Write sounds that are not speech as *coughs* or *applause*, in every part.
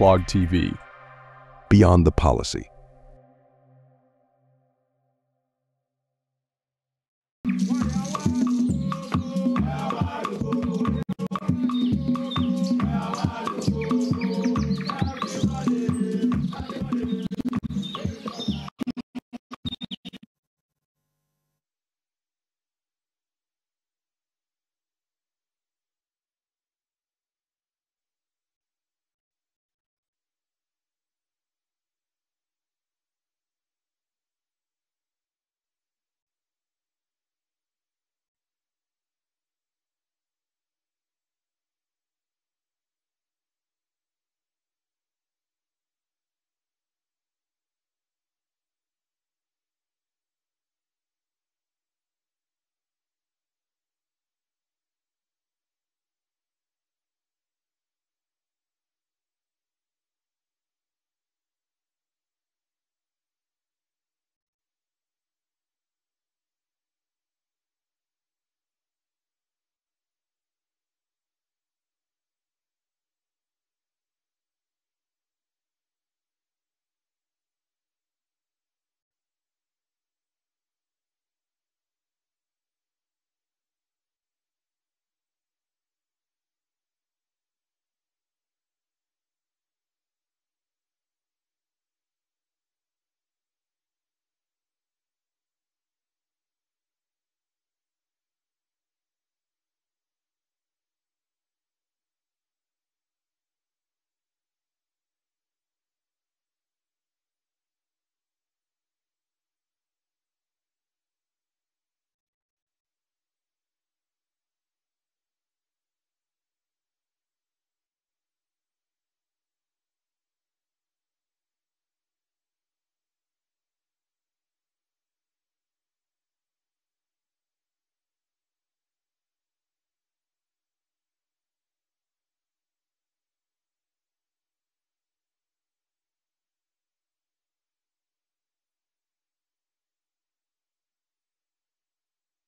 unclog TV. Beyond the policy.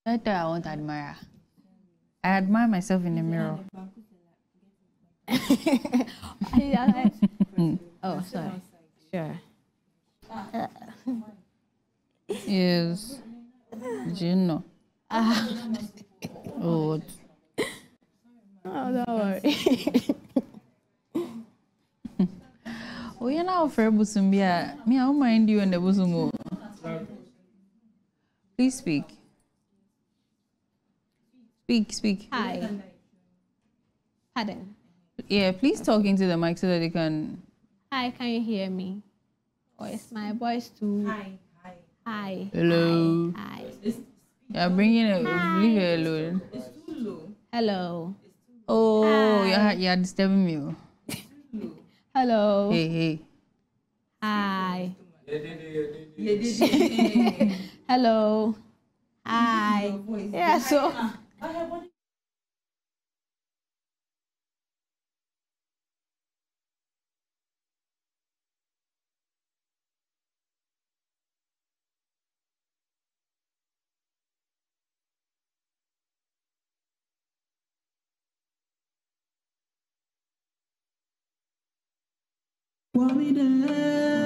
That I won't admire. I admire myself in the mirror. *laughs* oh, sorry. Sure. Yes. Do you know? Ah. *laughs* Oh, Oh, don't worry. *laughs* oh, you're now for Busumbia. Me, I don't mind you and the Busumo. Please speak. Speak, speak. Hi. Pardon. Yeah, please talk into the mic so that they can. Hi, can you hear me? Oh, it's my voice too. Hi. Hi. Hi. Hello. Hi. You're bringing it. Leave it alone. It's too low. Hello. Oh, you're, you're disturbing me. oh. Hello. Hey, hey. Hi. *laughs* Hello. Hi. Yeah, so. Wabidek. Wabidek.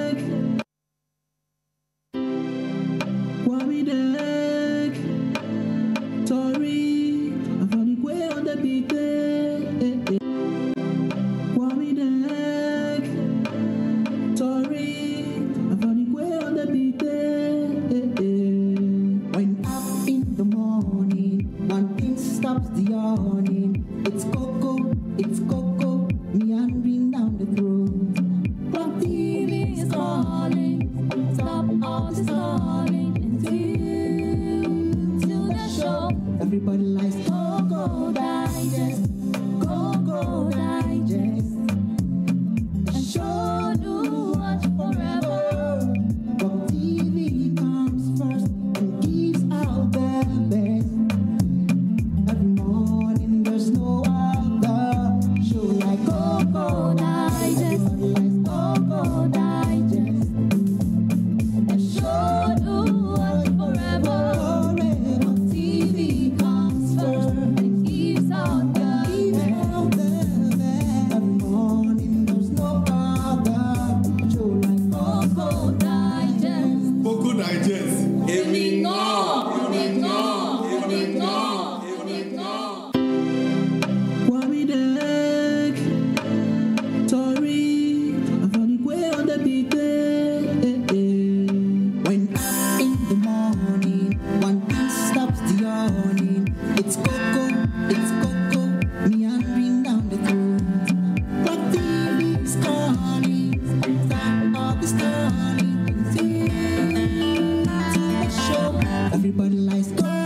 Everybody likes.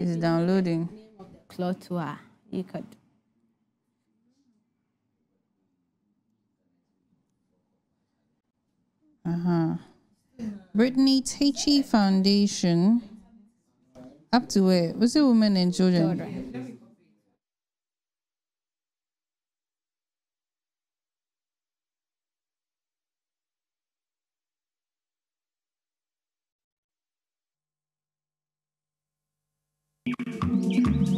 It's downloading. Cloth tour. You could. Uh-huh. Brittany Techi Foundation. Up to where? What's it women and children? Children. You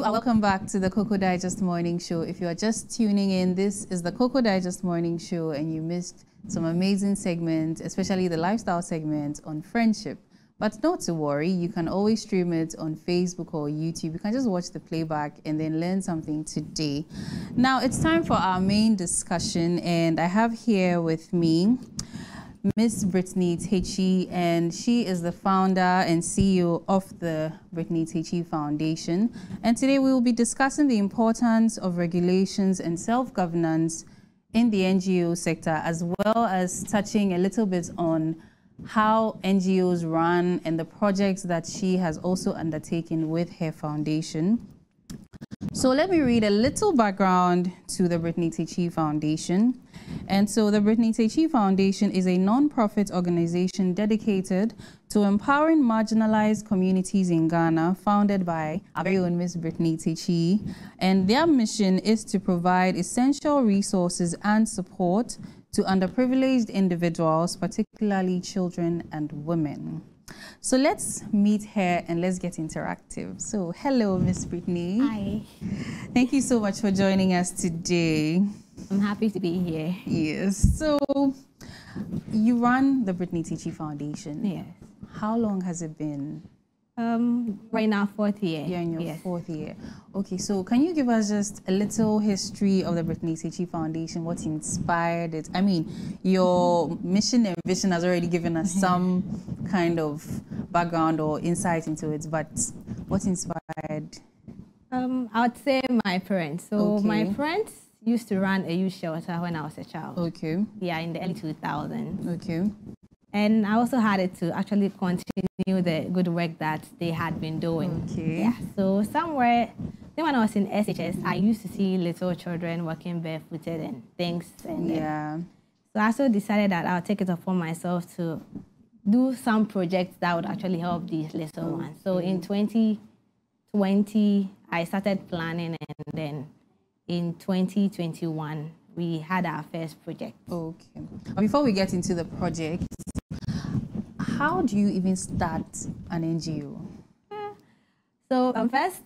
welcome back to the Koko Digest Morning Show. If you are just tuning in, this is the Koko Digest Morning Show, and you missed some amazing segments, especially the lifestyle segment on friendship. But not to worry, you can always stream it on Facebook or YouTube. You can just watch the playback and then learn something today. Now it's time for our main discussion, and I have here with me Miss Brittany Techi, and she is the founder and CEO of the Brittany Techi Foundation. And today we will be discussing the importance of regulations and self-governance in the NGO sector, as well as touching a little bit on how NGOs run and the projects that she has also undertaken with her foundation. So let me read a little background to the Brittany Techi Foundation. And so the Brittany Techi Foundation is a non-profit organization dedicated to empowering marginalized communities in Ghana, founded by our very own Miss Brittany Techi. And their mission is to provide essential resources and support to underprivileged individuals, particularly children and women. So let's meet her and let's get interactive. So, hello, Miss Brittany. Hi. Thank you so much for joining us today. I'm happy to be here. Yes. So, you run the Brittany Techi Foundation. Yes. How long has it been? Um, right now, fourth year. You're in your yes. fourth year. Okay, so can you give us just a little history of the Brittany Techi Foundation? What inspired it? I mean, your mission and vision has already given us *laughs* some kind of background or insight into it, but what inspired? Um, I would say my parents. So my Okay. parents used to run a youth shelter when I was a child. Okay, Yeah, in the early 2000s. okay, And I also had it to actually continue the good work that they had been doing. Okay. Yeah. So somewhere, then when I was in SHS, I used to see little children walking barefooted and things. And then- yeah, So I also decided that I'll take it upon myself to do some projects that would actually help these little ones. So in 2020, I started planning, and then in 2021, we had our first project. okay. Before we get into the project, how do you even start an NGO? So um, first,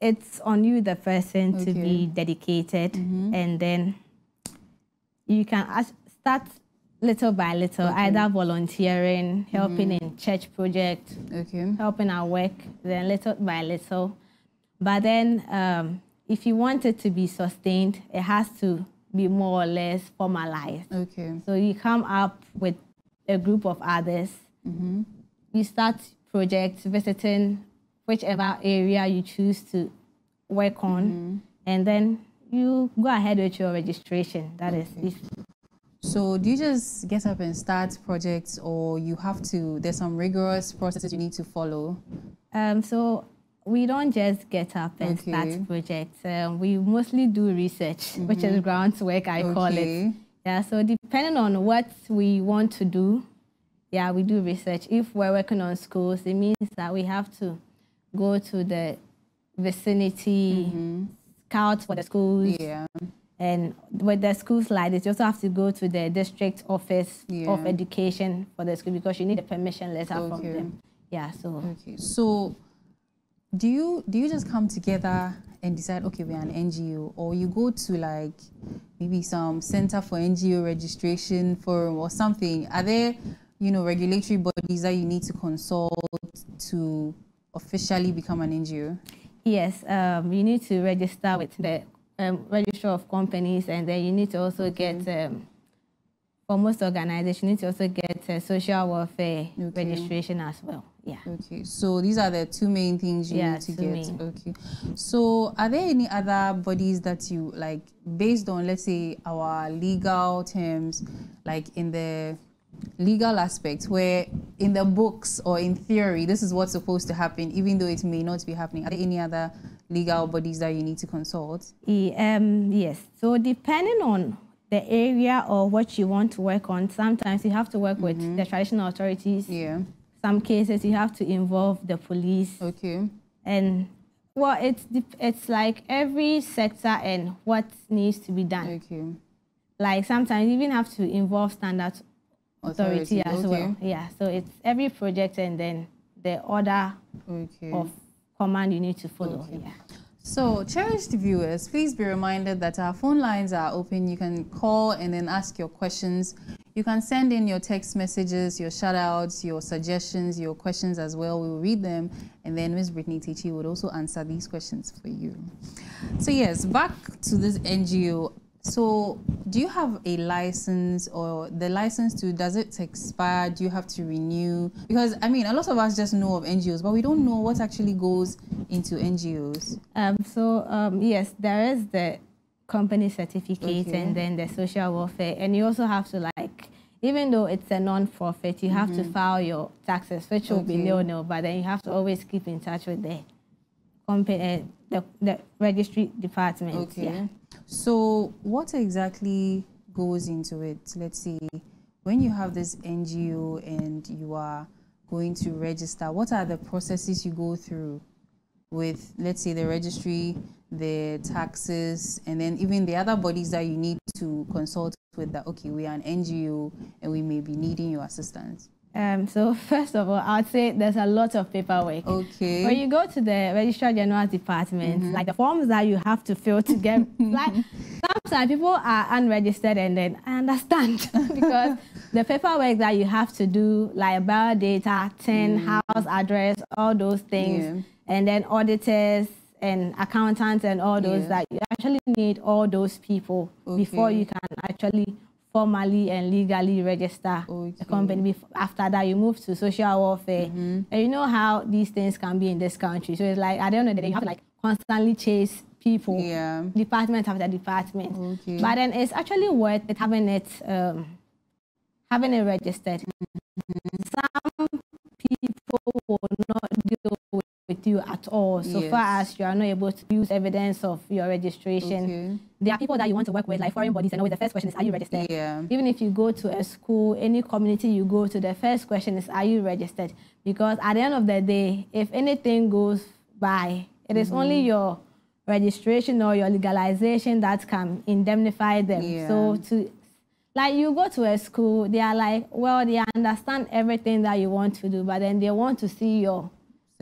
it's on you, the person, to Okay. Mm-hmm. be dedicated, and then you can start little by little, either volunteering, helping Mm-hmm. in church project, Okay, helping our work, then little by little. But then, um, if you want it to be sustained, it has to be more or less formalized. okay, So you come up with a group of others. Mm-hmm. You start projects visiting whichever area you choose to work on, and then you go ahead with your registration. That is, if So do you just get up and start projects or you have to, there's some rigorous processes you need to follow? Um, so we don't just get up and Okay. start projects. Um, we mostly do research, which is groundwork, I call Mm-hmm. It. Yeah. So depending on what we want to do, yeah, we do research. If we're working on schools, it means that we have to go to the vicinity, scout for the schools. Yeah. and with the schools like this, you also have to go to the district office of education for the school because you need a permission letter from them. Yeah. So. Okay. So do you do you just come together and decide okay we're an NGO or you go to like maybe some center for NGO registration forum or something? Are there you know regulatory bodies that you need to consult to officially become an NGO? Yes, um, you need to register with the um, register of companies, and then you need to also get. Um, for most organizations, you need to also get uh, social welfare Okay. registration as well. Yeah. Okay, so these are the two main things you Yeah, need to get. main. Okay, so are there any other bodies that you like, based on let's say our legal terms, like in the legal aspect, where in the books or in theory this is what's supposed to happen, even though it may not be happening? Are there any other legal bodies that you need to consult? Um, yes. So depending on the area or what you want to work on, sometimes you have to work with the traditional authorities. Yeah. Some cases you have to involve the police. Okay. And well, it's it's like every sector and what needs to be done. Okay. Like sometimes you even have to involve standard authority, Authority, as okay. well. Yeah. So it's every project and then the order Okay. of command you need to follow. Okay. Yeah. So, cherished viewers, please be reminded that our phone lines are open. You can call and then ask your questions. You can send in your text messages, your shout outs, your suggestions, your questions as well. We will read them, and then Ms. Brittany Tichi would also answer these questions for you. So, yes, back to this NGO. So, do you have a license or the license to, does it expire? Do you have to renew? Because, I mean, a lot of us just know of NGOs, but we don't know what actually goes into NGOs. Um, so um, yes, there is the company certificate Okay. and then the social welfare, and you also have to like, even though it's a non-profit, you have to file your taxes, which will be Mm-hmm. Nil nil. But then you have to always keep in touch with the company, uh, the, the registry department. Okay. Yeah. So, what exactly goes into it? Let's see, when you have this NGO and you are going to register, what are the processes you go through with, let's say, the registry, the taxes, and then even the other bodies that you need to consult with that, okay, we are an NGO and we may be needing your assistance? Um, so *laughs* first of all, I'd say there's a lot of paperwork. Okay. When you go to the registrar general's department, Mm-hmm. like the forms that you have to fill to get, *laughs* like sometimes people are unregistered, and then I understand *laughs* because the paperwork that you have to do, like biodata, tin, house address, all those things, Mm. Yeah. and then auditors and accountants and all those Yeah. that you actually need all those people before you can actually formally and legally register Okay. a company. After that, you move to social welfare. Mm-hmm. And you know how these things can be in this country. So it's like, I don't know, you have to like constantly chase people, Yeah. department after department. Okay. But then it's actually worth it having it, um, having it registered. Some people will not deal with with you at all, so Yes. far as you are not able to use evidence of your registration. Okay. There are people that you want to work with, like foreign bodies, and always the first question is, are you registered? Yeah. Even if you go to a school, any community you go to, the first question is, are you registered? Because at the end of the day, if anything goes by, it is only Mm-hmm. your registration or your legalization that can indemnify them. Yeah. So to like you go to a school, they are like, well, they understand everything that you want to do, but then they want to see your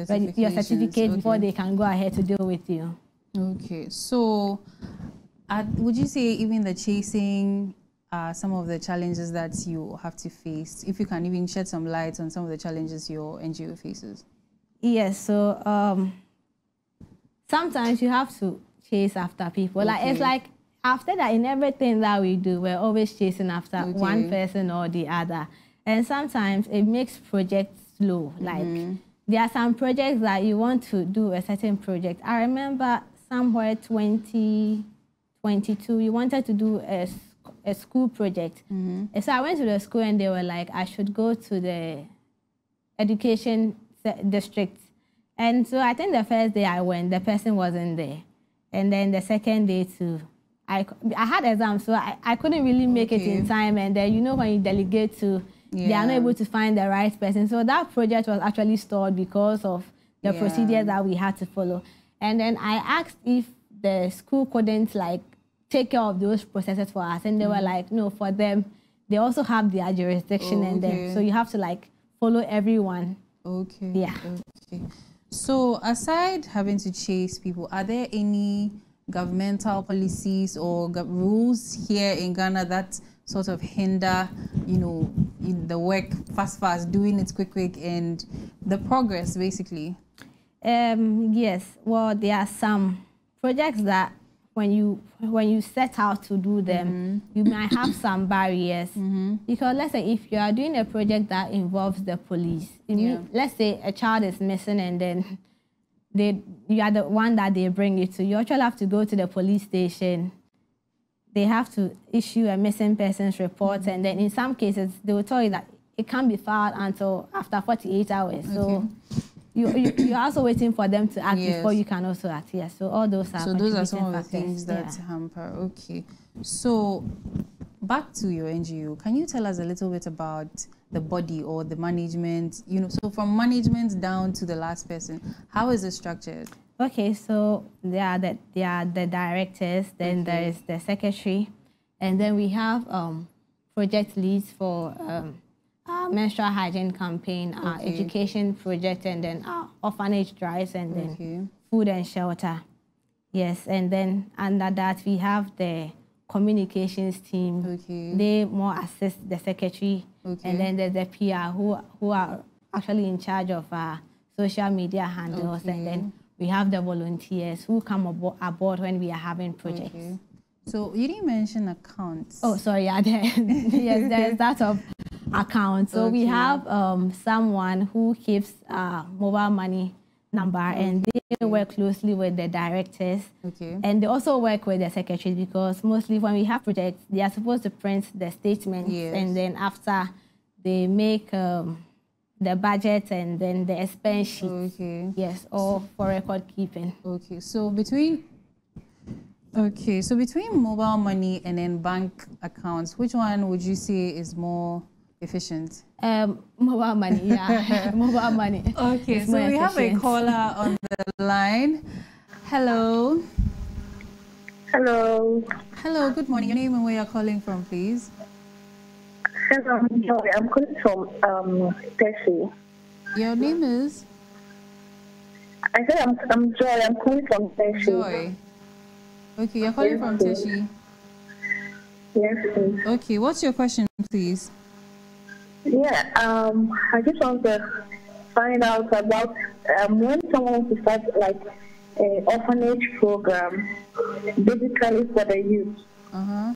reg- your certificate before they can go ahead to deal with you. Okay, so uh, would you say even the chasing are some of the challenges that you have to face? If you can even shed some light on some of the challenges your NGO faces. Yes, so um, sometimes you have to chase after people. Like it's like after that, in everything that we do, we're always chasing after Okay. one person or the other, and sometimes it makes projects slow. Like Mm-hmm. There are some projects that you want to do a certain project. I remember somewhere 2022, you wanted to do a, a school project. Mm-hmm. And so I went to the school and they were like, I should go to the education district. And so I think the first day I went, the person wasn't there. And then the second day too, I, I had exams, so I, I couldn't really make it in time. And then, you know, when you delegate to, they are not able to find the right person. So that project was actually stalled because of the Yeah. procedures that we had to follow. And then I asked if the school couldn't like take care of those processes for us. And they were mm. like, no, for them, they also have their jurisdiction Oh, and okay. then so you have to like follow everyone. Okay. Yeah. Okay. So aside having to chase people, are there any governmental policies or rules here in Ghana that sort of hinder, you know, in the work fast, fast, doing it quick, quick, and the progress basically? Um, yes. Well, there are some projects that when you when you set out to do them, Mm-hmm. you might have some barriers. *coughs* Because let's say if you are doing a project that involves the police, it Yeah. let's say a child is missing and then they you are the one that they bring you to. You actually have to go to the police station. They have to issue a missing persons report, mm-hmm. and then in some cases they will tell you that it can't be filed until after 48 hours. So you, you you're also waiting for them to act before you can also act. Yes. So all those are So those are some of the things factors. that hamper. Okay. So back to your NGO, can you tell us a little bit about the body or the management? You know, so from management down to the last person, how is it structured? Okay, so there are the there are the directors, then there is the secretary, and then we have um, project leads for um, our menstrual hygiene campaign, our education project, and then our orphanage drives, and then Okay. food and shelter. Yes, and then under that we have the communications team. Okay. They more assist the secretary, Okay. and then there's the PR who who are actually in charge of our social media handles, and then we have the volunteers who come abo- aboard when we are having projects. Okay. So you didn't mention accounts. Oh, sorry, yeah, *laughs* there, yes, there's that of accounts. So we have um, someone who keeps uh, mobile money number, and they work closely with the directors. Okay. And they also work with the secretaries because mostly when we have projects, they are supposed to print the statements, Yes. and then after they make um, the budget and then the expense sheet. Okay. Yes, all for record keeping. Okay. So between Okay, so between mobile money and then bank accounts, which one would you say is more efficient? Um, mobile money, yeah, *laughs* mobile money. Okay, It's so more we have a caller on the line. Hello. Hello. Hello, good morning. Your name and where you're calling from, please. Hello, I'm Joy. I'm calling from um, Teshi. Your name is I said I'm, I'm Joy. I'm calling from Teshi. Joy. Okay, you're calling from Yes, Teshi. Yes, please. Okay, what's your question, please? Yeah, um, I just want to find out about um, when someone to start like an orphanage program, basically for the youth. Uh huh.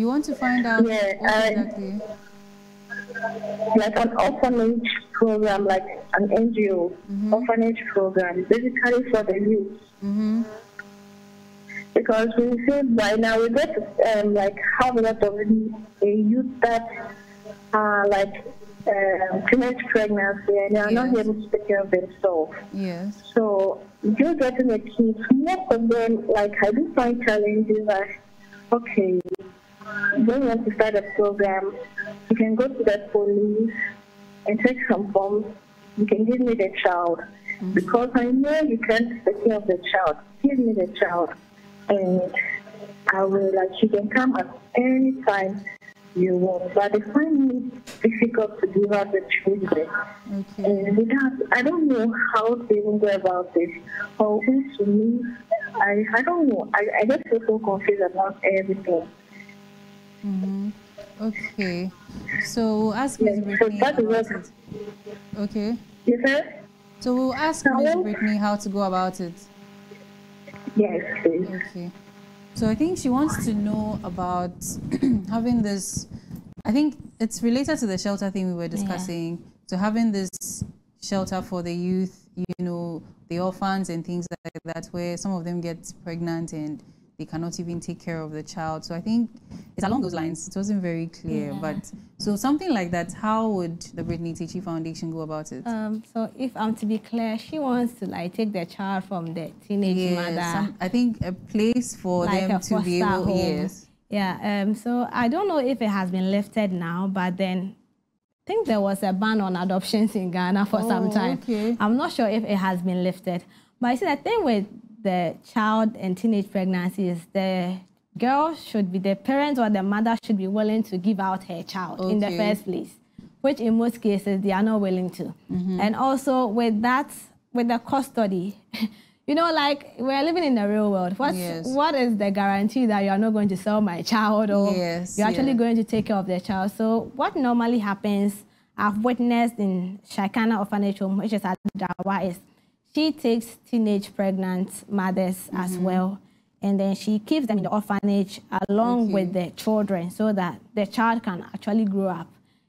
You want to find out Yeah, I- exactly? like an orphanage program, like an NGO orphanage program, basically for the youth. Mm-hmm. Because we see by now we get um, like have a lot of uh, youth that are like um, teenage pregnancy and they are not Yes. able to take care of themselves. Yes. So you're getting the kids. Most of them, like I do find challenges like, okay, when you want to start a program, you can go to the police and take some forms. You can give me the child mm-hmm. because I know you can't take care of the child. Give me the child, and I will like you can come at any time you want. But they find it difficult to give out the children. Okay. And without, I don't know how to even go about this or who to meet. I, I don't know. I, I just feel so confused about everything. Mm-hmm. Okay. So we'll ask Ms. Yes, so Brittany that is about what- it. Okay. You said? So we'll ask Ms. Brittany how to go about it. Yes, please. Okay. So I think she wants to know about *clears throat* having this. I think it's related to the shelter thing we were discussing. So having this shelter for the youth, you know, the orphans and things like that, where some of them get pregnant and they cannot even take care of the child. So I think it's along those lines. It wasn't very clear, but so something like that. How would the Brittany Teachy Foundation go about it? Um, so if I'm to be clear, she wants to like take the child from the teenage Yes, mother. some- I think a place for like them to be able. home. Yes. Yeah. Um. So I don't know if it has been lifted now, but then I think there was a ban on adoptions in Ghana for some Oh, time. okay. I'm not sure if it has been lifted, but I see the thing with the child and teenage pregnancy is the girl should be the parent or the mother should be willing to give out her child in the first place, which in most cases they are not willing to. Mm-hmm. And also with that, with the custody. *laughs* You know, like we're living in the real world. What's, Yes. What is the guarantee that you are not going to sell my child or Yes, you're actually yeah. going to take care of the child? So, what normally happens, I've witnessed in Shakana Orphanage Home, which is at Dawa, is she takes teenage pregnant mothers as Mm-hmm. well. And then she keeps them in the orphanage along Okay. with the children so that the child can actually grow up.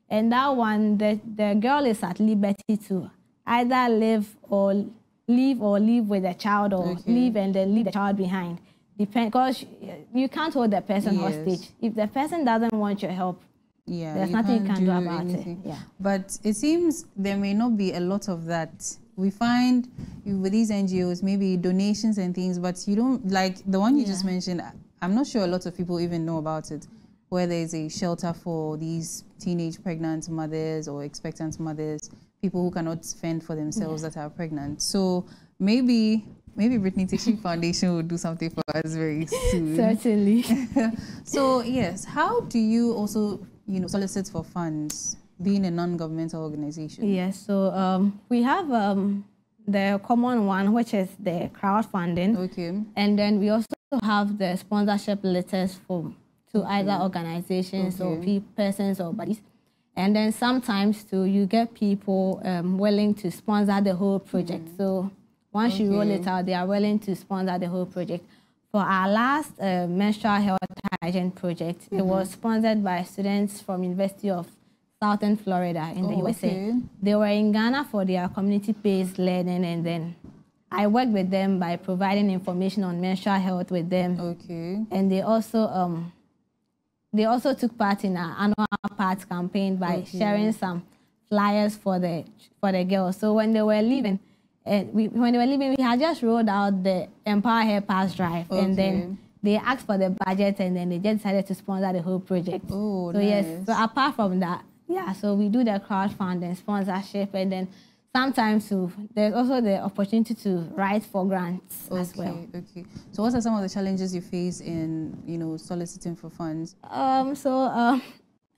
And that one, the, the girl is at liberty to either live or leave or live with the child or Okay. leave and then leave the child behind. Depend because you can't hold the person Yes. hostage. If the person doesn't want your help, Yeah, There's nothing you can do about it, yeah. But it seems there may not be a lot of that. We find with these NGOs maybe donations and things, but you don't like the one you just mentioned. I'm not sure a lot of people even know about it. Where there's a shelter for these teenage pregnant mothers or expectant mothers, people who cannot fend for themselves that are pregnant. So maybe maybe Brittany Teaching *laughs* Foundation will do something for us very soon. certainly. *laughs* So yes, how do you also, you know, solicit for funds, being a non-governmental organization? yes, so um, we have um, the common one, which is the crowdfunding. Okay. And then we also have the sponsorship letters for to either organizations or Okay. pe- persons or bodies. And then sometimes too, you get people um, willing to sponsor the whole project. So once you roll it out, they are willing to sponsor the whole project. For our last uh, menstrual health hygiene project, it was sponsored by students from University of Southern Florida in the Oh, USA. okay. They were in Ghana for their community-based learning, and then I worked with them by providing information on menstrual health with them, Okay. and they also um, they also took part in our annual part campaign by Okay. sharing some flyers for the for the girls. So when they were leaving, and we, when they were leaving, we had just rolled out the Empower Hair Pass Drive, and then they asked for the budget, and then they just decided to sponsor the whole project. Oh, so yes. So apart from that, yeah. So we do the crowdfunding, sponsorship, and then sometimes too, there's also the opportunity to write for grants as well. Okay. Okay. So, what are some of the challenges you face in, you know, soliciting for funds? Um, so um,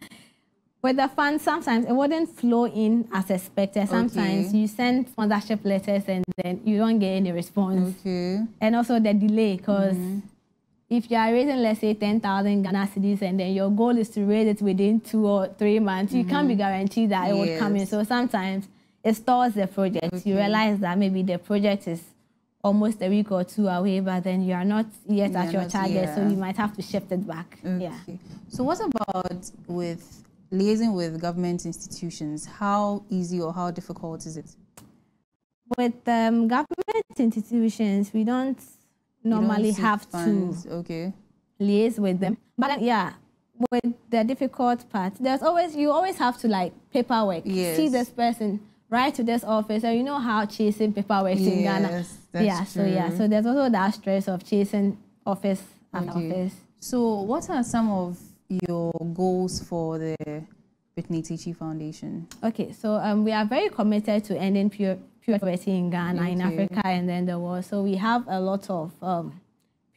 *laughs* with the funds, sometimes it wouldn't flow in as expected. Sometimes Okay. you send sponsorship letters and then you don't get any response. Okay. And also the delay, because if you are raising, let's say, 10,000 Ghana cedis and then your goal is to raise it within two or three months, you can't be guaranteed that it would come in. So sometimes it stalls the project. You realize that maybe the project is almost a week or two away, but then you are not yet at your target, so you might have to shift it back. Yeah. So, what about with liaising with government institutions? How easy or how difficult is it? With um, government institutions, we don't normally have funds. to Okay. liaise with them. But then, yeah, with the difficult part, there's always you always have to like paperwork. Yes. See this person, write to this office, and you know how chasing paperwork in Ghana. Yes, that's yeah, so yeah, so there's also that stress of chasing office and Okay. office. So, what are some of your goals for the Brittany Tichi Foundation? Okay, so um, we are very committed to ending pure, pure poverty in Ghana, in. Africa, and then the world. So we have a lot of um,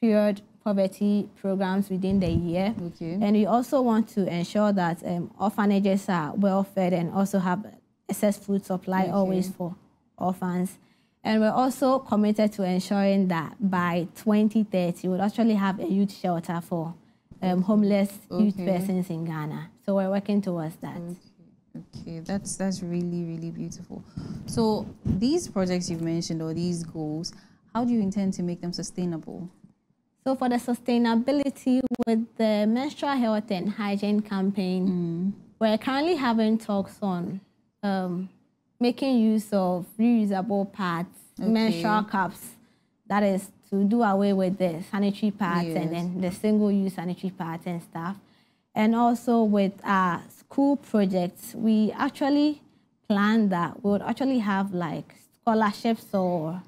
period poverty programs within the year. Okay. And we also want to ensure that um, orphanages are well fed and also have excess food supply Okay. always for orphans. And we're also committed to ensuring that by 2030, we'll actually have a youth shelter for um, homeless youth Okay. persons in Ghana. So we're working towards that. Okay, that's that's really really beautiful. So these projects you've mentioned or these goals, how do you intend to make them sustainable? So for the sustainability with the menstrual health and hygiene campaign, we're currently having talks on um, making use of reusable pads, Okay. menstrual cups. That is to do away with the sanitary pads Yes. and then the single-use sanitary pads and stuff. And also with our school projects, we actually plan that we would actually have like scholarships or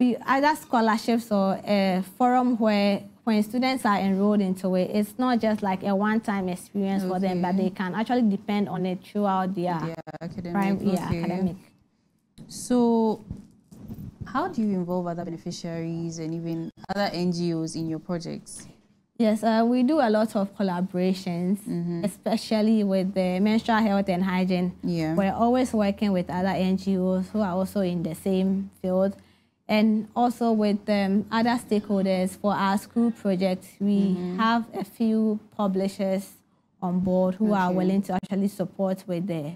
we either scholarships or a forum where when students are enrolled into it, it's not just like a one-time experience for them, but they can actually depend on it throughout their academic. prime, yeah, academic. So, how do you involve other beneficiaries and even other NGOs in your projects? Yes, uh, we do a lot of collaborations, especially with the menstrual health and hygiene. Yeah. We're always working with other NGOs who are also in the same field. And also with um, other stakeholders for our school project, we have a few publishers on board who are willing to actually support with the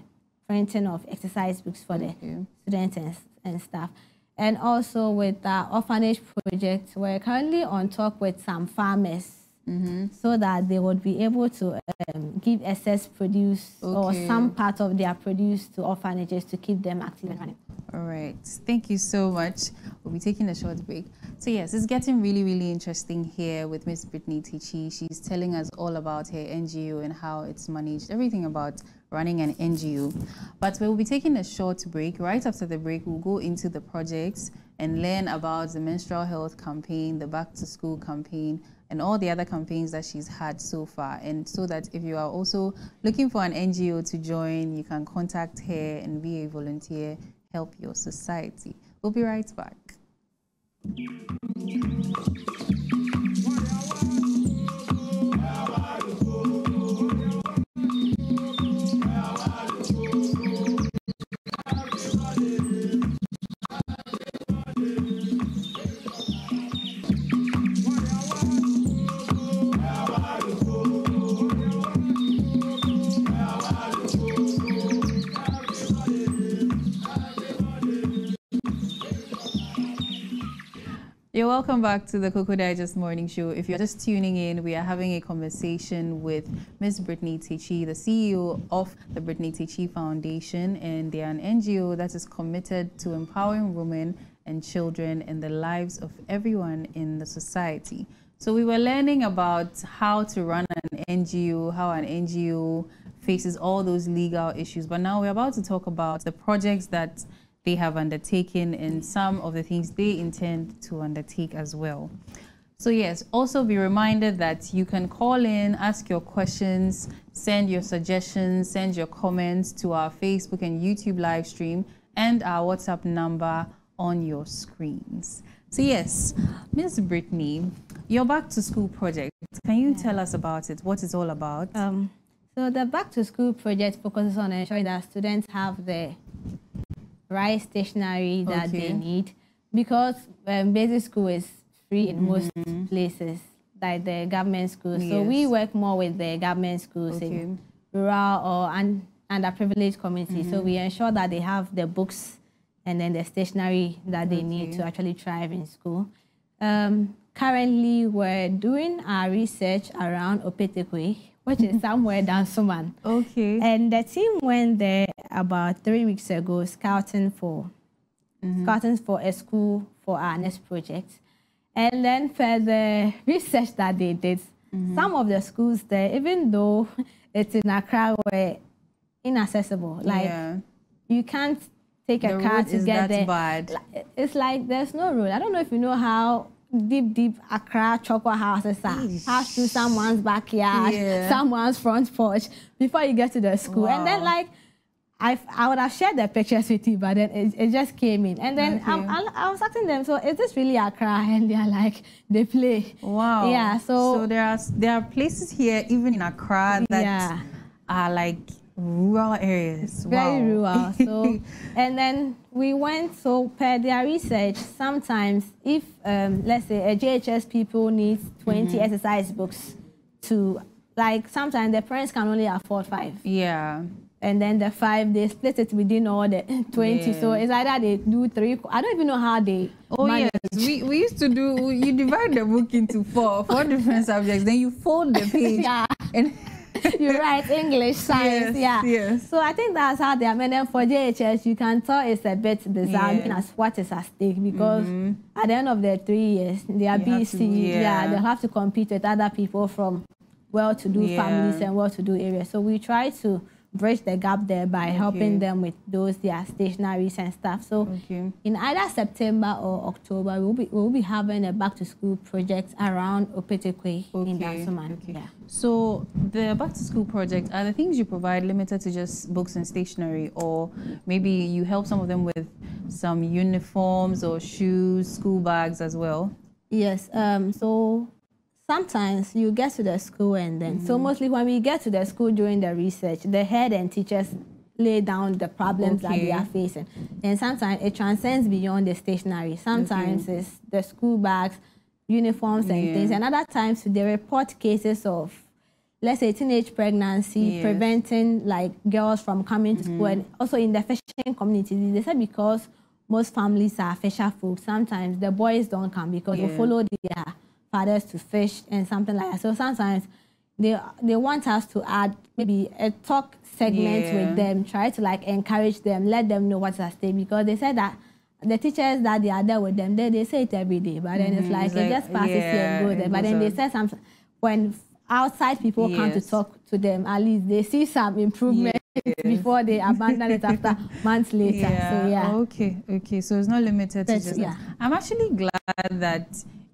printing of exercise books for the students and, and staff. And also with the orphanage project, we're currently on talk with some farmers so that they would be able to um, give excess produce or some part of their produce to orphanages to keep them active and running. All right. Thank you so much. We'll be taking a short break. So yes, it's getting really, really interesting here with Miss Brittany Tichy. She's telling us all about her NGO and how it's managed, everything about running an NGO. But we'll be taking a short break. Right after the break, we'll go into the projects and learn about the menstrual health campaign, the back to school campaign, and all the other campaigns that she's had so far. And so that if you are also looking for an NGO to join, you can contact her and be a volunteer, help your society. We'll be right back. You're welcome back to the Koko Digest Morning Show. If you're just tuning in, we are having a conversation with Ms. Brittany Tichy, the CEO of the Brittany Tichy Foundation, and they are an NGO that is committed to empowering women and children and the lives of everyone in the society. So we were learning about how to run an NGO, how an NGO faces all those legal issues, but now we're about to talk about the projects that they have undertaken and some of the things they intend to undertake as well. So yes, also be reminded that you can call in, ask your questions, send your suggestions, send your comments to our Facebook and YouTube live stream and our WhatsApp number on your screens. So yes, Ms. Brittany, your back to school project, can you tell us about it? What it's all about? Um, so the back to school project focuses on ensuring that students have the right stationery that Okay. they need because um, basic school is free in most places, like the government schools. So we work more with the government schools Okay. in rural or un- underprivileged communities. So we ensure that they have the books and then the stationery that they need to actually thrive in school. Um, currently, we're doing our research around Opetekwe, which is somewhere Dansoman. Okay. And the team went there about three weeks ago scouting for scouting for a school for our next project. And then for the *laughs* research that they did, some of the schools there, even though *laughs* it's in Accra, were inaccessible. Like yeah. you can't take a car to get there. bad. It's like there's no road. I don't know if you know how deep, deep Accra chocolate houses are. Pass through someone's backyard, Yeah. someone's front porch before you get to the school. And then like I, I would have shared the pictures with you, but then it, it just came in. And then um, Okay. I, I was asking them, so is this really Accra? *laughs* And they're like, they play. Wow. Yeah, so- there are there are places here, even in Accra, that Yeah. are like rural areas. very wow. rural. So, *laughs* and then we went. So per their research, sometimes if um, let's say a JHS people needs 20 Mm-hmm. exercise books to like sometimes the parents can only afford five, yeah. and then the five they split it within all the *laughs* 20. So it's either they do three. I don't even know how they. Oh manage. yes, we, we used to do. You divide the book into four four different *laughs* subjects, then you fold the page. Yeah. And *laughs* you write English, science, Yes, yeah. yes. So I think that's how they are. And then for JHS, you can tell it's a bit disarming Yeah. as what is at stake because mm-hmm. at the end of the three years, they are You have BC. to- yeah. yeah. they'll have to compete with other people from well-to-do Yeah. families and well-to-do areas. So we try to bridge the gap there by helping them with those their stationaries and stuff. So Okay. in either September or October, we'll be we'll be having a back-to-school project around Opetekwe in Okay, Dansoman. okay. Yeah. So the back to school project are the things you provide limited to just books and stationery, or maybe you help some of them with some uniforms or shoes, school bags as well. Yes. Um, so sometimes you get to the school and then, so mostly when we get to the school during the research, the head and teachers lay down the problems that they are facing. And sometimes it transcends beyond the stationery. Sometimes it's the school bags, uniforms and Yeah. things. And other times they report cases of let's say teenage pregnancy, Yes. Mm-hmm. preventing like girls from coming to school, and also in the fishing community, they said because most families are fisher folk, sometimes the boys don't come because Yeah. they follow their fathers to fish and something like that. So sometimes they they want us to add maybe a talk segment Yeah. with them, try to like encourage them, let them know what's at stake because they said that. The teachers that they are there with them, they, they say it every day, but then it's Mhm, like it's it like, just passes here and goes there. But then they say something when outside people come to talk to them, at least they see some improvement *laughs* before they abandon it after *laughs* months later. So yeah. Okay, okay. So it's not limited to just. yeah. I'm actually glad that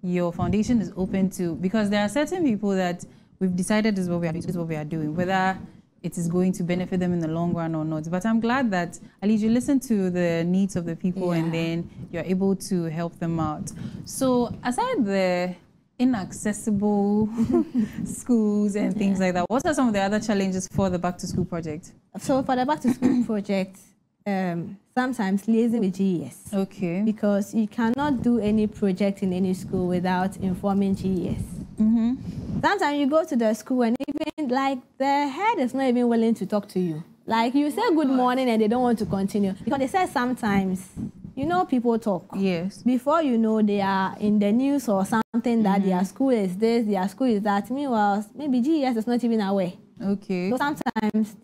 your foundation is open to because there are certain people that we've decided is what we are is what we are doing, whether it is going to benefit them in the long run or not. But I'm glad that at least you listen to the needs of the people and then you're able to help them out. So aside the inaccessible *laughs* schools and things like that, what are some of the other challenges for the back to school project? So for the back to school *coughs* project, um, sometimes liaising with GES Okay. because you cannot do any project in any school without informing GES. Mm-hmm. Sometimes you go to the school and even like the head is not even willing to talk to you. Like you say good morning and they don't want to continue because they say sometimes, you know, people talk. Yes. before you know they are in the news or something that Mm-hmm. their school is this, their school is that. Meanwhile, maybe GES is not even aware. Okay. So sometimes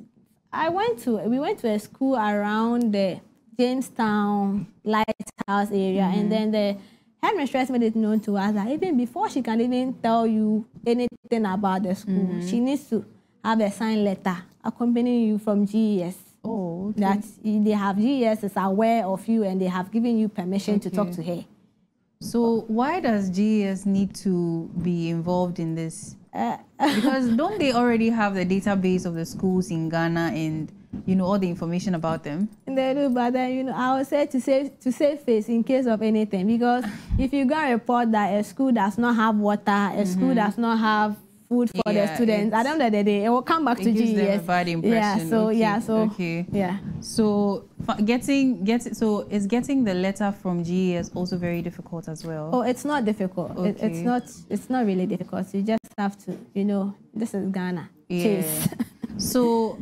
I went to we went to a school around the Jamestown Lighthouse area, Mm-hmm. and then the headmistress made it known to us that even before she can even tell you anything about the school, Mm-hmm. she needs to have a signed letter accompanying you from GES Oh, okay. that they have GES is aware of you and they have given you permission to talk to her. So why does GES need to be involved in this? Uh, Because don't they already have the database of the schools in Ghana and you know all the information about them? They do, but then you know, I would say to save to save face in case of anything. Because if you go report that a school does not have water, a school does not have food for. Yeah, the students, at the end of the day, it will come back to gives them a GES. bad Yeah. So Okay, yeah. So okay. yeah. So getting get so is getting the letter from GES also very difficult as well. Oh, it's not difficult. It, it's not. It's not really difficult. You just have to, you know, this is Ghana. Yeah. *laughs* So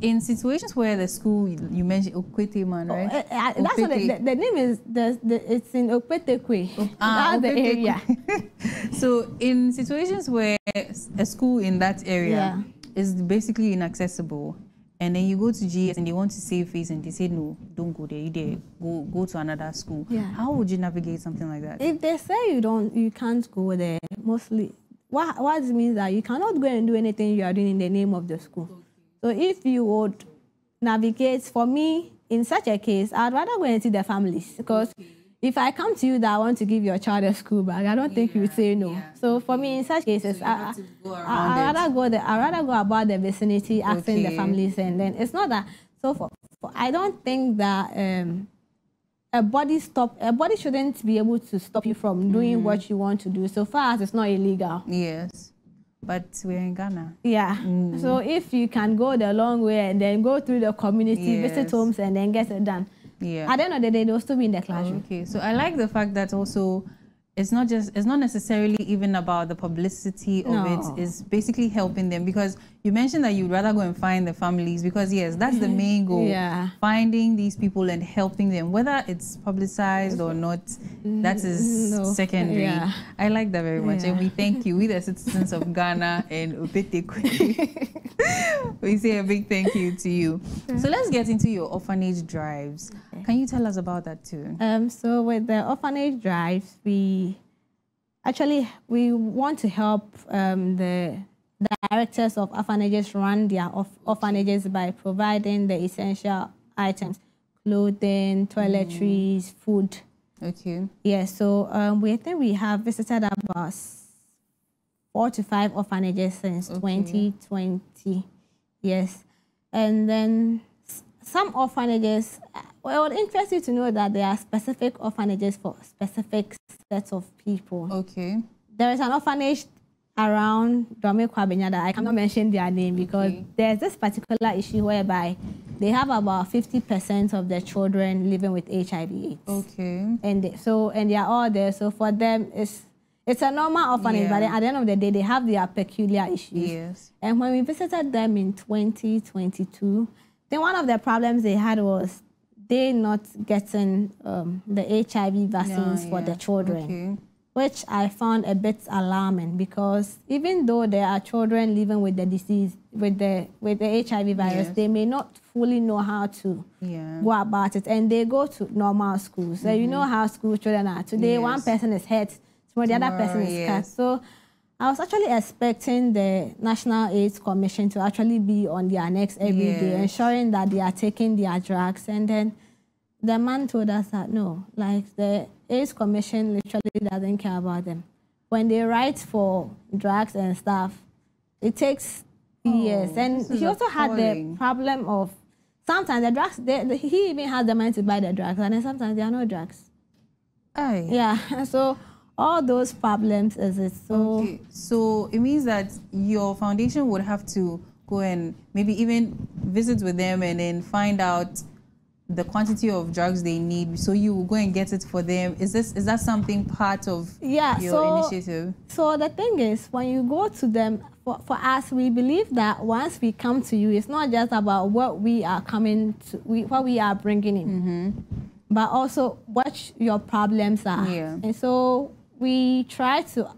in situations where the school you mentioned Okwete man, right? Uh, uh, that's what the, the, the name is. The, the, it's in Okwetekwe. Ah, *laughs* that's the area. *laughs* so in situations where a school in that area Yeah. is basically inaccessible and then you go to GES and they want to save face and they say no don't go there you there go go to another school Yeah. how would you navigate something like that If they say you don't, you can't go there. Mostly, what what it means that you cannot go and do anything you are doing in the name of the school. So if you would navigate, for me, in such a case, I'd rather go and see the families because if I come to you that I want to give your child a school bag, I don't think you would say no. So for me, in such cases, I, to I, I it. rather go there. I rather go about the vicinity, asking the families, and then it's not that. So for, for I don't think that. Um, a body stop a body shouldn't be able to stop you from doing Mm-hmm. what you want to do so far as it's not illegal yes but we're in Ghana. Yeah. Mm. so if you can go the long way and then go through the community visit homes and then get it done. Yeah. At the end of the day they'll still be in the classroom. Okay, so I like the fact that also it's not just it's not necessarily even about the publicity of No. it. It's basically helping them because you mentioned that you'd rather go and find the families because yes, that's the main goal. Yeah. Finding these people and helping them, whether it's publicized or not, that is No. secondary. Yeah. I like that very much, and we thank you. We the citizens of Ghana *laughs* and Opetekwe. *laughs* we say a big thank you to you. So let's get into your orphanage drives. Can you tell us about that too? um so with the orphanage drives we actually we want to help um, the directors of orphanages run their orphanages by providing the essential items clothing toiletries food Okay. Yes, so um, we I think we have visited about four to five orphanages since Okay. 2020. Yes, and then some orphanages. Well, it would interest you to know that there are specific orphanages for specific sets of people. Okay. There is an orphanage around Dome Kwabenya that I cannot mention their name because Okay. there's this particular issue whereby they have about 50% of their children living with HIV/AIDS Okay. and they, so and they are all there. So for them, it's it's a normal orphanage, Yeah. but at the end of the day, they have their peculiar issues. Yes. And when we visited them in 2022, then one of the problems they had was they not getting um, the HIV vaccines Yeah, for the children, Okay. which I found a bit alarming because even though there are children living with the disease, with the with the HIV virus, Yes. they may not fully know how to Yeah. go about it, and they go to normal schools. So you know how school children are. Today, one Mm-hmm. Person is hurt, tomorrow the other person is cut. So I was actually expecting the National AIDS Commission to actually be on their necks every day, Yes. ensuring that they are taking their drugs. And then the man told us that no, like the AIDS Commission literally doesn't care about them. When they write for drugs and stuff, it takes oh, years. And Oh, this is he also had the problem of sometimes the drugs, they, the- he even has the money to buy the drugs, and then sometimes there are no drugs. Aye. Yeah, *laughs* so all those problems is it. So Okay, so it means that your foundation would have to go and maybe even visit with them and then find out the quantity of drugs they need. So you will go and get it for them. Is this is that something part of Yeah, your so- initiative? So the thing is, when you go to them, for, for us, we believe that once we come to you, it's not just about what we are coming to, we, what we are bringing in, mm-hmm. but also what your problems are. Yeah. And so we try to,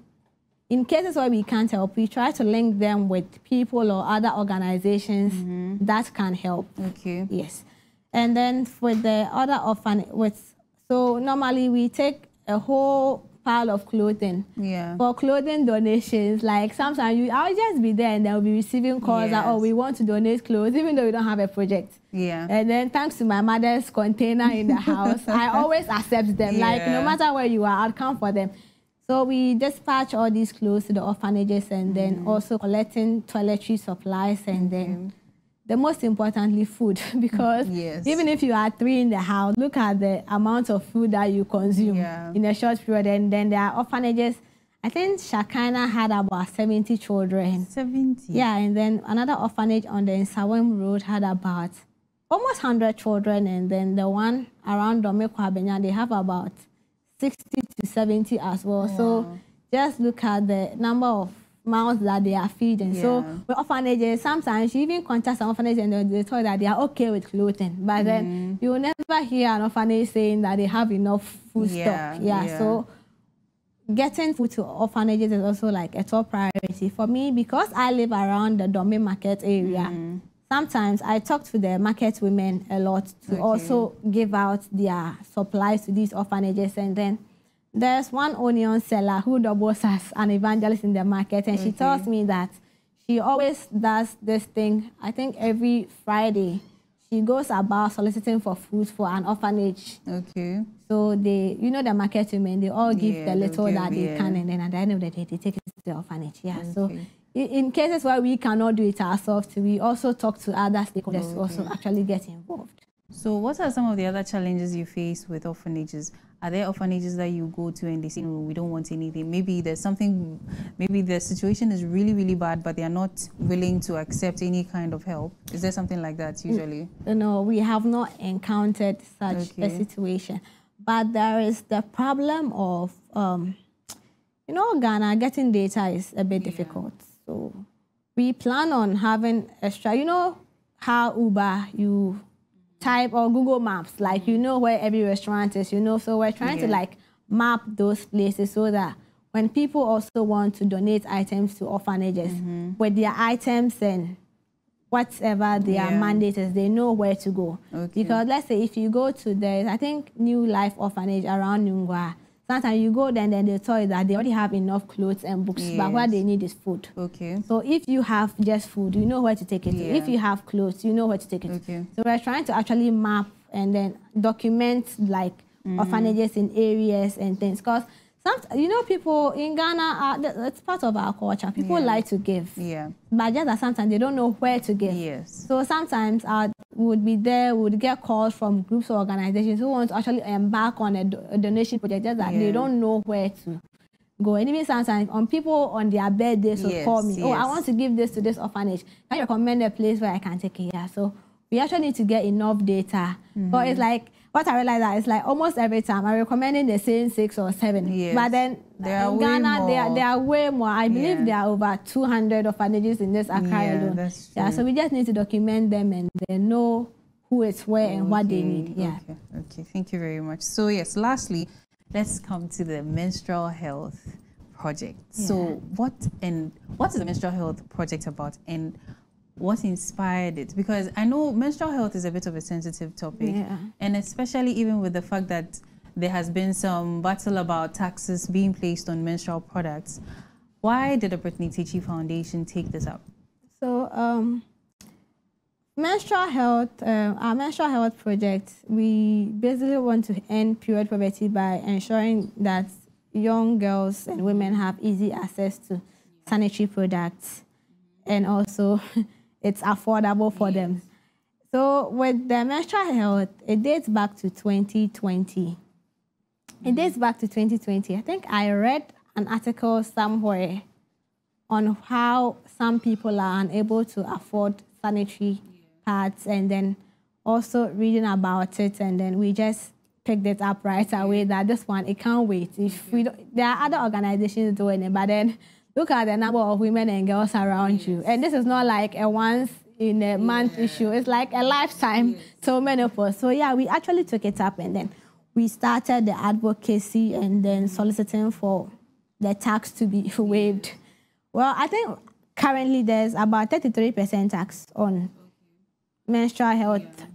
in cases where we can't help, we try to link them with people or other organizations mm-hmm. that can help. Okay. Yes. And then for the other orphan, with so normally we take a whole pile of clothing Yeah. for clothing donations. Like sometimes you, I'll just be there and they'll be receiving calls that oh we want to donate clothes even though we don't have a project. Yeah. And then thanks to my mother's container in the *laughs* house, I always accept them. Yeah. Like no matter where you are, I'll come for them. So we dispatch all these clothes to the orphanages and then Mm-hmm. also collecting toiletry supplies and then the most importantly food *laughs* because Yes. even if you are three in the house, look at the amount of food that you consume Yeah. in a short period. And then there are orphanages. I think Shakina had about 70 children. 70. Yeah, and then another orphanage on the Nsawam Road had about almost 100 children, and then the one around Dome Kwabenya, they have about 60 to 70 as well. So just look at the number of mouths that they are feeding. So Yeah. with orphanages, sometimes you even contact some orphanage and they, tell that they are okay with clothing, but then Mm-hmm. you will never hear an orphanage saying that they have enough food Yeah, stock. Yeah, yeah. so getting food to orphanages is also like a top priority for me because I live around the Dome Market area. Mm-hmm. Sometimes I talk to the market women a lot to Okay. also give out their supplies to these orphanages. And then there's one onion seller who doubles as an evangelist in the market, and she tells me that she always does this thing. I think every Friday she goes about soliciting for food for an orphanage. Okay. So they, you know, the market women, they all give Yeah, the little give, that they yeah. can, and then at the end of the day, they take it to the orphanage. Yeah. So Okay. in, in cases where we cannot do it ourselves, we also talk to other stakeholders to also actually get involved. So, what are some of the other challenges you face with orphanages? Are there orphanages that you go to and they say, no, we don't want anything? Maybe there's something, maybe the situation is really, really bad, but they are not willing to accept any kind of help. Is there something like that usually? No, we have not encountered such a situation, but there is the problem of, um, you know, Ghana getting data is a bit difficult. So we plan on having extra. You know how Uber you type or Google Maps, like you know where every restaurant is. You know, so we're trying to like map those places so that when people also want to donate items to orphanages mm-hmm. with their items and whatever their Yeah. mandate is, they know where to go. Okay. Because let's say if you go to the, I think New Life Orphanage around Nungua, sometimes you go there and then they tell you that they already have enough clothes and books, but what they need is food. Okay. So if you have just food, you know where to take it to. If you have clothes, you know where to take it Okay. to. So we're trying to actually map and then document like Mm-hmm. orphanages in areas and things. Because some, you know, people in Ghana, are, it's part of our culture. People Yeah. like to give, Yeah. but just that sometimes they don't know where to give. Yes. So sometimes I would be there, would get calls from groups or organizations who want to actually embark on a, do- a donation project, just that Yeah. they don't know where to go. And even sometimes on people on their birthdays will Yes, call me, oh, I want to give this to this orphanage. Can you recommend a place where I can take it here? So we actually need to get enough data. But Mm-hmm. it's like what I realized that it's like almost every time I'm recommending the same six or seven. Yes. But then There in Ghana, there, more. there are way more. I believe Yeah. there are over 200 orphanages in this Accra Yeah, alone. Yeah, so we just need to document them and then know who is where and what they need. Yeah. Okay, okay, thank you very much. So yes, lastly, let's come to the menstrual health project. So what and what is the menstrual health project about and what inspired it? Because I know menstrual health is a bit of a sensitive topic. Yeah. And especially even with the fact that there has been some battle about taxes being placed on menstrual products. Why did the Brittany Tichy Foundation take this up? So, um, menstrual health, uh, our menstrual health project, we basically want to end period poverty by ensuring that young girls and women have easy access to sanitary products and also *laughs* it's affordable for them. So, with the menstrual health, it dates back to 2020. It dates back to 2020. I think I read an article somewhere on how some people are unable to afford sanitary pads and then also reading about it and then we just picked it up right away that this one it can't wait if we don't, there are other organizations doing it but then look at the number of women and girls around you. And this is not like a once in a month issue. It's like a lifetime till menopause so yeah we actually took it up and then we started the advocacy and then soliciting for the tax to be *laughs* waived. Well, I think currently there's about 33% tax on menstrual health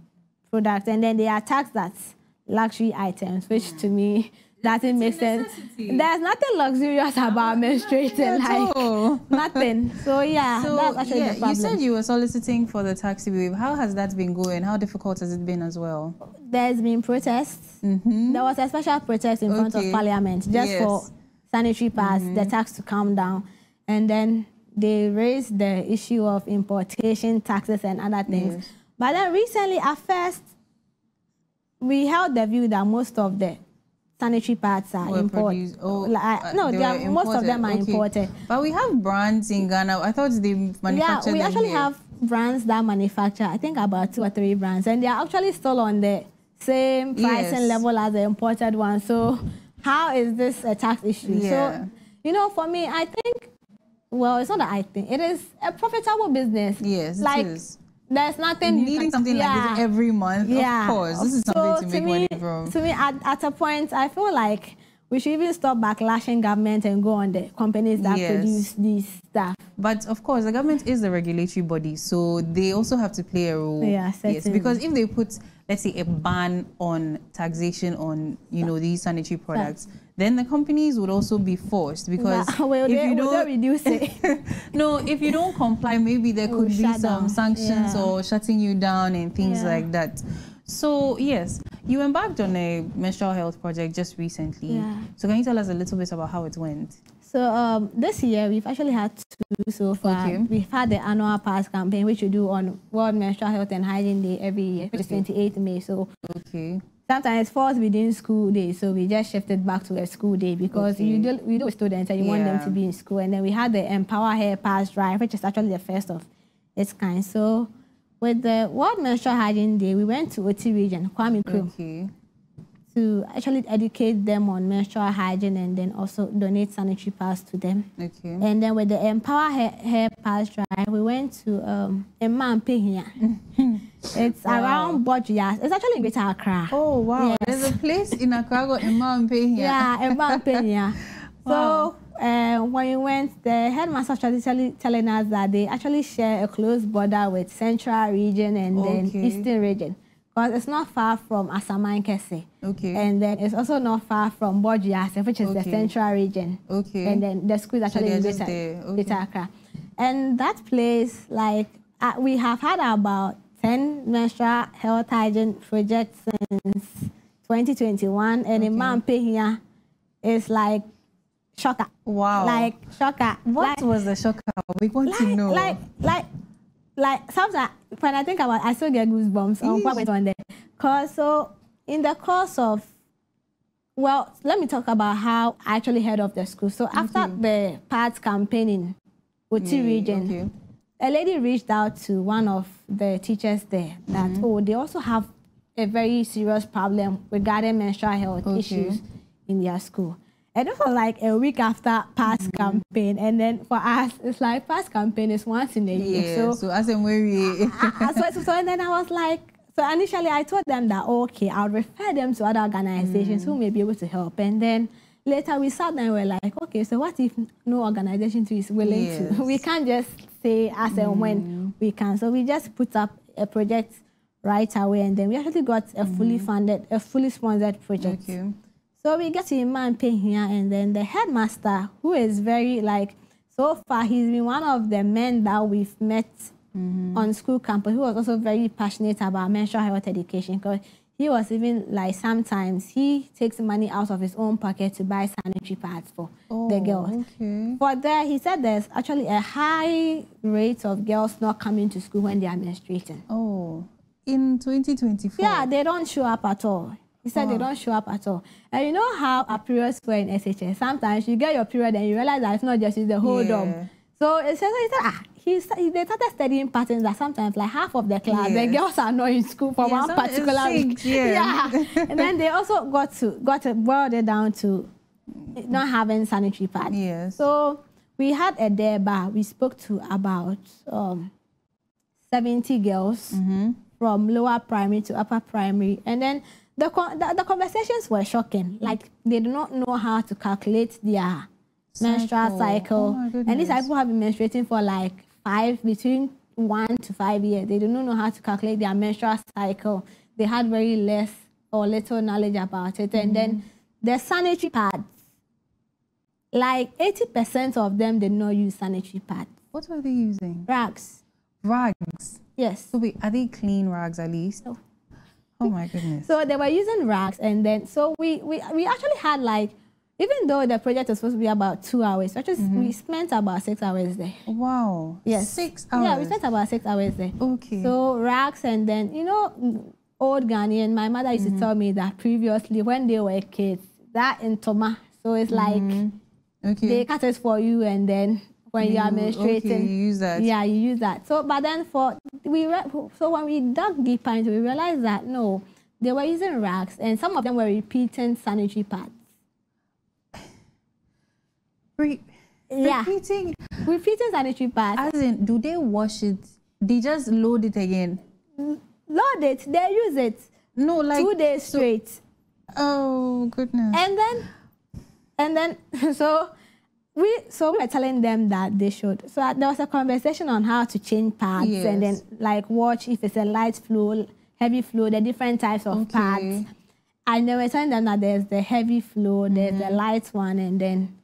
products, and then they are taxed as luxury items, which to me doesn't make sense. There's nothing luxurious about menstruating, like *laughs* nothing. So yeah, *laughs* So that's actually yeah, the problem. you said you were soliciting for the taxi wave. How has that been going? How difficult has it been as well? There's been protests. Mm-hmm. There was a special protest in front of Parliament just for Yes. sanitary pads, the mm-hmm. tax to come down, and then they raised the issue of importation taxes and other things. Yes. But then recently, at first, we held the view that most of the sanitary pads are Were imported. oh, like, uh, no, they they are, were most of them are Okay. imported. But we have brands in Ghana. I thought they Yeah, manufacture we them actually here. have brands that manufacture, I think about two or three brands, and they are actually still on the same pricing Yes. level as the imported one. So, how is this a tax issue? Yeah. So, you know, for me, I think, well, it's not that I think, it is a profitable business. Yes, like, is. There's nothing you needing something like yeah. this every month. Yeah, Of course, this is So something to make me, money from. To me, at, at a point, I feel like we should even stop backlashing government and go on the companies that Yes. produce these stuff. But of course, the government is the regulatory body, so they also have to play a role. Yeah, yes, because if they put, let's say, a ban on taxation on, you know, these sanitary products, then the companies would also be forced because *laughs* will if they, you don't, reduce it? *laughs* no, if you don't comply, maybe there *laughs* could be some down. sanctions Yeah. or shutting you down and things Yeah. like that. So yes, you embarked on a menstrual health project just recently. Yeah. So can you tell us a little bit about how it went? So um, this year we've actually had two so far. Okay. We've had the annual pass campaign, which we do on World Menstrual Health and Hygiene Day every year, which is 28th May. So Okay. Sometimes it falls within school day, so we just shifted back to a school day because Okay. you do we do with students and you want them to be in school. And then we had the Empower Her Pass Drive, which is actually the first of its kind. So with the World Menstrual Hygiene Day, we went to Oti region, Kwame Krum, Okay. To actually educate them on menstrual hygiene and then also donate sanitary pads to them. Okay. And then with the Empower Her, Hair Pass Drive, we went to um, Emampe *laughs* it's Wow. around Bawjiase. It's actually in Greater Accra. Oh wow! Yes. There's a place in Accra called Pay. Yeah, Emampe here. *laughs* Wow. So uh, when we went, the headmaster was actually telling us that they actually share a close border with Central region and then Eastern region. Because it's not far from Asaman Kese. Okay. And then it's also not far from Bawjiase, which is the Central region. Okay. And then the school is So actually in they're just Greater, there. Okay. Accra. And that place, like, uh, we have had about 10 menstrual health hygiene projects since 2021. And in Mampe here, it's like shocker. Wow. Like, shocker. what like, was the shocker? We want like, to know. like, like, like, sometimes when I think about it, I still get goosebumps on what went on there. Cause so in the course of, well, let me talk about how I actually heard of the school. So after the PADS campaign in Oti Yeah, region, okay. a lady reached out to one of the teachers there that Mm-hmm. oh they also have a very serious problem regarding menstrual health Okay. issues in their school. And this was like a week after past Mm-hmm. campaign. And then for us, it's like past campaign is once in a year. Yeah. So, So, as in where *laughs* Ah, so, so, and then I was like, so initially I told them that okay, I'll refer them to other organizations Mm. who may be able to help. And then later we sat down and we're like, okay, so what if no organization is willing Yes. Mm. *laughs* to? We can't just say as and when we can. So we just put up a project right away, and then we actually got a fully funded, a fully sponsored project. Mm-hmm. okay. So we get to Pay here, and then the headmaster, who is very like, so far he's been one of the men that we've met mm-hmm. on school campus, who was also very passionate about menstrual health education. Because he was even like sometimes he takes money out of his own pocket to buy sanitary pads for the oh, girls. Oh, Okay. But there, he said there's actually a high rate of girls not coming to school when they are menstruating. Oh, in 2024. Yeah, they don't show up at all. He said they don't show up at all. And you know how our periods were in SHS? Sometimes you get your period and you realize that it's not just you, the whole Yeah. dom. So it says, he said, ah, he, they started studying patterns that sometimes like half of the class, the girls are not in school for Yeah, one it particular week. sinks, yeah. *laughs* *laughs* and then they also got to, got to boil it down to not having sanitary pads. Yes. So we had a day bar. We spoke to about um, 70 girls Mm-hmm. from lower primary to upper primary. And then the, the, the conversations were shocking. Like they do not know how to calculate their menstrual Cycle. cycle. Oh and these people have been menstruating for like five, between one to five years. They do not know how to calculate their menstrual cycle. They had very less or little knowledge about it. And then Mm-hmm. the sanitary pads, like 80% of them did not use sanitary pads. What were they using? Rags, Rags. yes. So wait, are they clean rags at least? No. Oh *laughs* my goodness. So they were using rags, and then so we we, we actually had like, even though the project was supposed to be about two hours, we actually we mm-hmm. spent about six hours there. wow. Yes, Six hours. Yeah, we spent about six hours there. Okay. So rags, and then you know, old Ghanaian. My mother used to mm-hmm. tell me that previously when they were kids, that in Toma, so it's like mm-hmm. okay. they cut it for you, and then when you, mm, are You- menstruating, okay, you use that. Yeah, you use that. So, but then for we re- so when we dug deeper into, it, we realized that no, they were using rags, and some of them were repeating sanitary pads. *laughs* Re- Yeah, repeating. repeating sanitary pads. As in, do they wash it? They just load it again. Load it, they use it No, like two days straight, Oh goodness. and then, and then, *laughs* so we so we were telling them that they should. So there was a conversation on how to change pads, and then like watch if it's a light flow, heavy flow, the different types of Okay. pads. And then we're telling them that there's the heavy flow, there's Mm-hmm. the light one, and then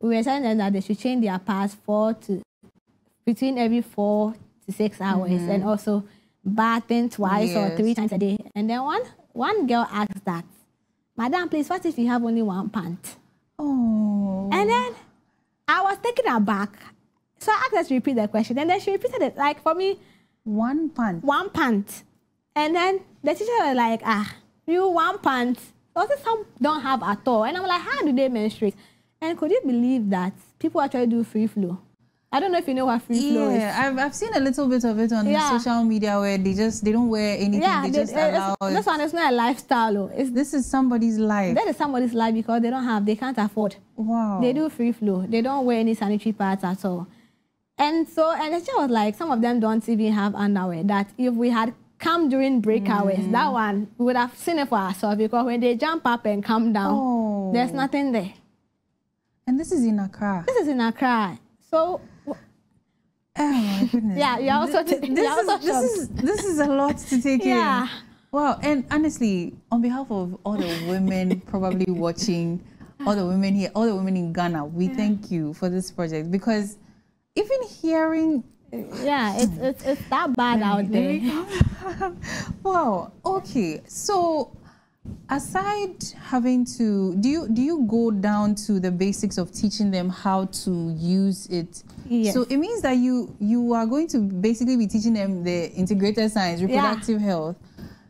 we were telling them that they should change their pads four to between every four to six hours, and also bathing twice or three Mm-hmm. Times a day. And then one one girl asked that, "Madam, please, what if you have only one pant?" Oh. And then I was taken aback. So I asked her to repeat the question, and then she repeated it like for me, one pant. one pant. And then the teacher was like, ah, you one pant. Also, some don't have at all. And I'm like, how do they menstruate? And could you believe that people actually do free flow? I don't know if you know what free flow is. Yeah, I've, I've seen a little bit of it on Yeah. social media where they just they don't wear anything. Yeah, they they- just it's- allow. it. this one is not a lifestyle. oh. It's, This is somebody's life. that is somebody's life because they don't have, they can't afford. wow. They do free flow. They don't wear any sanitary pads at all. And so, and the teacher was like, some of them don't even have underwear. That if we had come during break hours, Mm. that one we would have seen it for ourselves because when they jump up and come down, Oh. there's nothing there. And this is in Accra. This is in Accra. So, Oh my *laughs* goodness. yeah, you're also, This, *laughs* this also is, this is this is a lot to take Yeah. in. Wow. And honestly, on behalf of all the women *laughs* probably watching, all the women here, all the women in Ghana, we thank you for this project because even hearing uh, yeah, *sighs* it's, it's, it's that bad out there. wow. Okay. So aside having to do you do you go down to the basics of teaching them how to use it? Yes. So it means that you you are going to basically be teaching them the integrated science, reproductive health.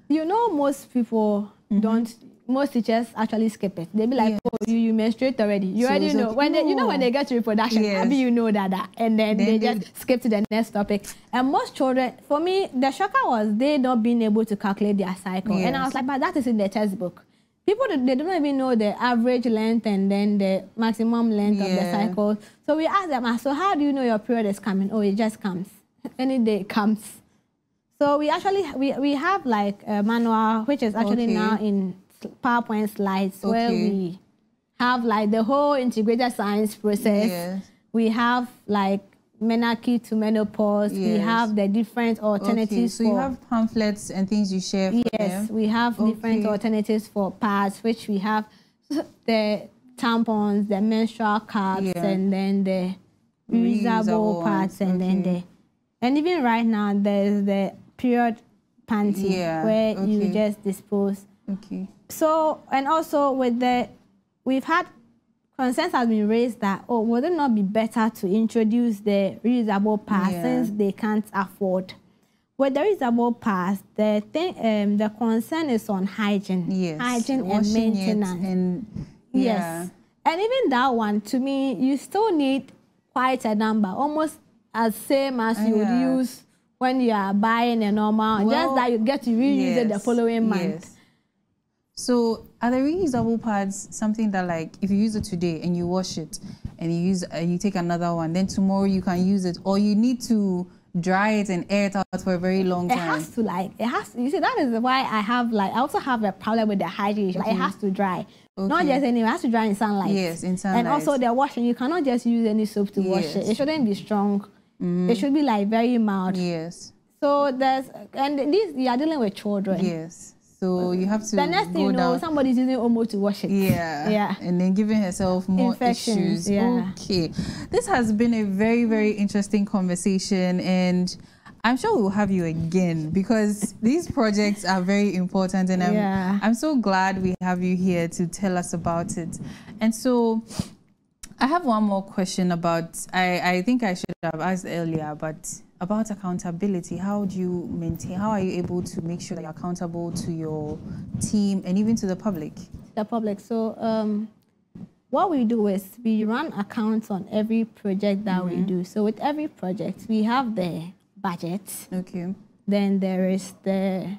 You know, most people Mm-hmm. don't, most teachers actually skip it. They be like, Yes. "Oh, you, you menstruate already. You So already know when they, you know when they get to reproduction. Yes. Maybe you know that, that and then, Then they they- just skip to the next topic. And most children, for me, the shocker was they not being able to calculate their cycle. And I was like, but that is in the textbook. People they don't even know the average length and then the maximum length of the cycle. So we asked them, "Ah, so how do you know your period is coming? Oh, it just comes. Any day it comes. So we actually we, we have like a manual which is actually Okay. now in PowerPoint slides where we have like the whole integrated science process. Yes. We have like menarche to menopause. We have the different Okay, alternatives so you for have pamphlets and things you share for yes. them. We have different alternatives for pads, which we have *laughs* the tampons, the menstrual cups, Yeah. and then the Reusable reusable pads, and then the and even right now there's the period panty Yeah, where you just dispose. Okay. So and also with the we've had concerns has been raised that oh would it not be better to introduce the reusable pass Yeah. since they can't afford. With the reusable pass, the thing um the concern is on hygiene. Yes. Hygiene and Washing it maintenance. and yeah. Yes. And even that one, to me, you still need quite a number, almost as same as you would use when you are buying a normal, Well, just that you get to reuse it the following month. yes. So are the reusable pads something that like if you use it today and you wash it and you use uh, you take another one, then tomorrow you can use it, or you need to dry it and air it out for a very long time. It has to like it has. You see, that is why I have like I also have a problem with the hygiene. Like, it has to dry, not just anywhere. It has to dry in sunlight. Yes, in sunlight. And also the washing, you cannot just use any soap to wash it. Yes. It shouldn't be strong. It should be like very mild. yes, So there's and these you are dealing with children. yes. So you have to The next go thing you know, down. somebody's using Omo to wash it. Yeah. *laughs* Yeah. And then giving herself more Infections, issues. yeah. Okay. This has been a very, very interesting conversation and I'm sure we'll have you again because these projects are very important and I'm Yeah. I'm so glad we have you here to tell us about it. And so I have one more question about I, I think I should have asked earlier, but about accountability. How do you maintain how are you able to make sure that you're accountable to your team and even to the public? The public. So um, what we do is we run accounts on every project that Mm-hmm. we do. So with every project, we have the budget. Okay. Then there is the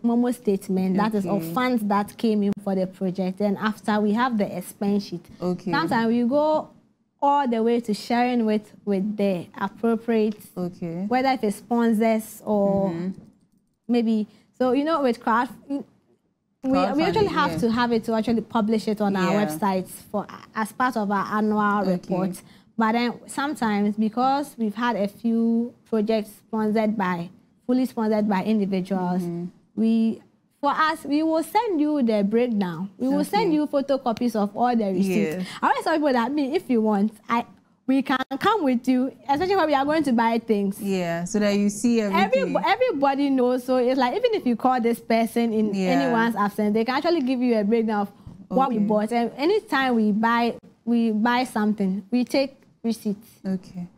Momo statement that is of Okay. funds that came in for the project. And after we have the expense sheet. Okay. Sometimes we go all the way to sharing with with the appropriate Okay. whether if it's sponsors or Mm-hmm. maybe so you know with craft we, we actually have yeah. to have it to actually publish it on our websites for as part of our annual report but then sometimes because we've had a few projects sponsored by fully sponsored by individuals Mm-hmm. We for us we will send you the breakdown we will send you photocopies of all the receipts Yes. i always tell people that me if you want i we can come with you especially when we are going to buy things Yeah, so that you see everything. Every, everybody knows. So it's like even if you call this person in Yeah. anyone's absence, they can actually give you a breakdown of what we bought. And anytime we buy we buy something, we take receipts. okay.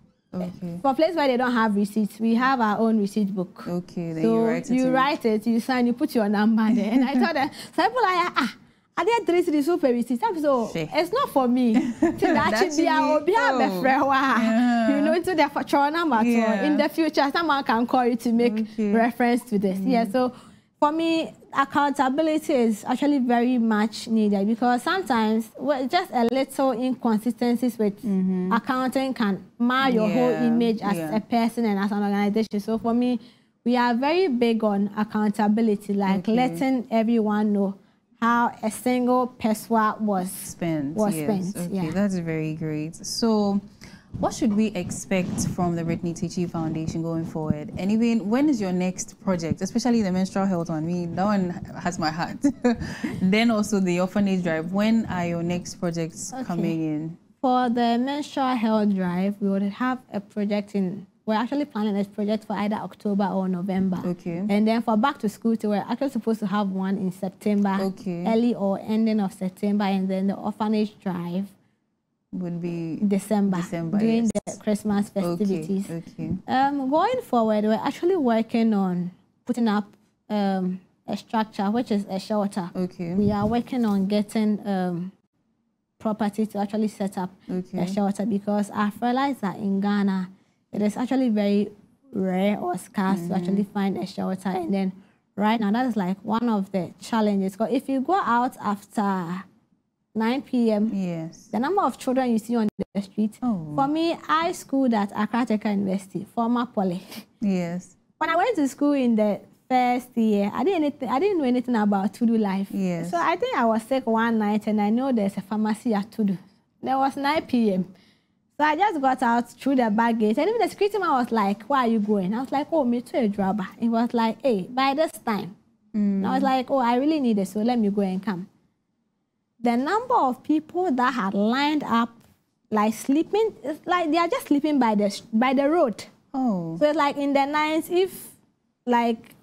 Okay. For places where they don't have receipts, we have our own receipt book. Okay. Then so you write it. in. write it, you sign, you put your number there. And I *laughs* told them, some people are like, ah, are there three cities super receipts? So it's not for me. To Actually, actually, I will be a. You know, into the for number. So Yeah. in the future, someone can call you to make Okay. reference to this. Yeah. So for me, accountability is actually very much needed because sometimes well, just a little inconsistencies with accounting can mar your whole Mm-hmm. Image as yeah. a person and as an organization. So for me, we are very big on accountability, like Okay. letting everyone know how a single pesewa was spent. was yes. spent, Okay, yeah. that's very great. So, what should we expect from the Britney Tichy Foundation going forward? And even when is your next project, especially the menstrual health one? I mean, that one has my heart. *laughs* then also the orphanage drive. When are your next projects Okay. coming in? For the menstrual health drive, we would have a project in. We're actually planning a project for either October or November. Okay. And then for back to school, too, we're actually supposed to have one in September, Okay. early or ending of September, and then the orphanage drive Would be December, December, during yes. the Christmas festivities. Okay. Okay. Um, going forward, we're actually working on putting up um, a structure, which is a shelter. Okay. We are working on getting um, property to actually set up Okay. a shelter because I've realized that in Ghana, it is actually very rare or scarce to actually find a shelter. And then right now, that is like one of the challenges. Because if you go out after 9 p.m., Yes. the number of children you see on the street. Oh. For me, I schooled at Accra Tech University, former poly. Yes. when I went to school in the first year, I didn't anything, I didn't know anything about Tudu life. Yes. So I think I was sick one night, and I know there's a pharmacy at Tudu. There was 9 p.m. So I just got out through the back gate, and even the security man was like, "Where are you going?" I was like, "Oh, me to a driver." He was like, "Hey, by this time," and I was like, "Oh, I really need it, so let me go and come." The number of people that had lined up, like sleeping, it's like they are just sleeping by the by the road. Oh. So it's like in the night, if like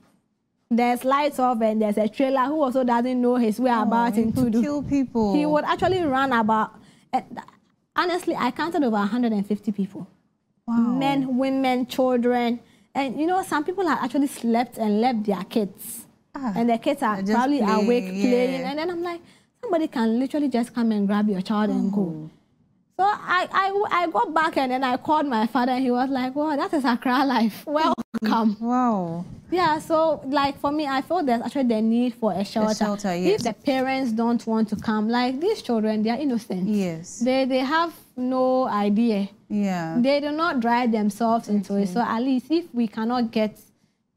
there's lights off and there's a trailer who also doesn't know his way in could Tudu, kill people. he would actually run about. eh, honestly, I counted over 150 people Wow. men, women, children. And you know, some people had actually slept and left their kids. Ah, and their kids are probably playing, awake playing. And then I'm like, somebody can literally just come and grab your child and go. Mm. So I, I, I got back and then I called my father and he was like, wow, that is Accra life. *laughs* Welcome. Wow. Yeah, so like for me, I feel there's actually the need for a shelter. shelter, yes. If the parents don't want to come, like these children, they are innocent. Yes. They, they have no idea. Yeah. They do not drive themselves into it. So at least if we cannot get